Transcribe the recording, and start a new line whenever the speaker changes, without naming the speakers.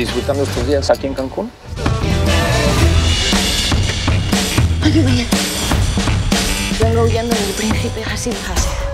disfrutando estos días aquí en Cancún?
Vengo huyendo del príncipe Hassid Hassid.